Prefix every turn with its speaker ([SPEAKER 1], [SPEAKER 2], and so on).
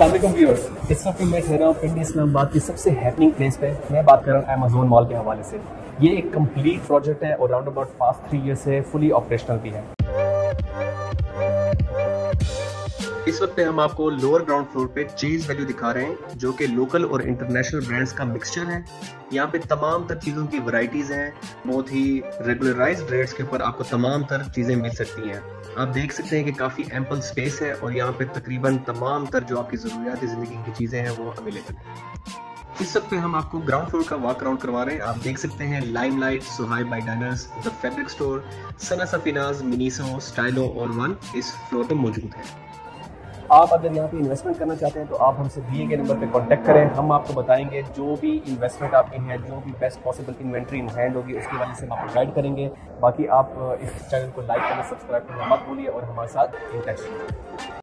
[SPEAKER 1] इस वक्त मैं कह रहा हूँ पिंडी इस्लामाबाद की सबसे हैपनिंग प्लेस पे मैं बात कर रहा हूँ अमेजोन मॉल के हवाले से। ये एक कंप्लीट प्रोजेक्ट है और round about past three year से फुली ऑपरेशनल भी है। इस वक्त पे हम आपको लोअर ग्राउंड फ्लोर पे चेज वैल्यू दिखा रहे हैं, जो कि लोकल और इंटरनेशनल ब्रांड्स का मिक्सचर है। यहाँ पे तमाम तर चीज़ों की वैरायटीज़ हैं, बहुत ही रेगुलराइज रेट्स के ऊपर आपको तमाम तर चीज़ें मिल सकती हैं। आप देख सकते हैं कि काफ़ी एम्पल स्पेस है और यहाँ पे तकरीबन तमाम तर जो आपकी ज़रूरियात ज़िंदगी की चीज़ें हैं, वो अवेलेबल है। इस वक्त पे हम आपको ग्राउंड फ्लोर का वॉक अराउंड करवा रहे हैं। आप देख सकते हैं लाइम लाइट सुहाई by Diners the Fabric Store Sana Safinaz Miniso Stylo और वन इस फ्लोर पे मौजूद है। आप अगर यहाँ पे इन्वेस्टमेंट करना चाहते हैं तो आप हमसे दिए गए नंबर पे कांटेक्ट करें। हम आपको बताएँगे जो भी इन्वेस्टमेंट आपकी है, जो भी best possible inventory in hand होगी, उसकी वजह से हम आपको गाइड करेंगे। बाकी आप इस चैनल को लाइक करना सब्सक्राइब करना मत भूलिए और हमारे साथ इन टच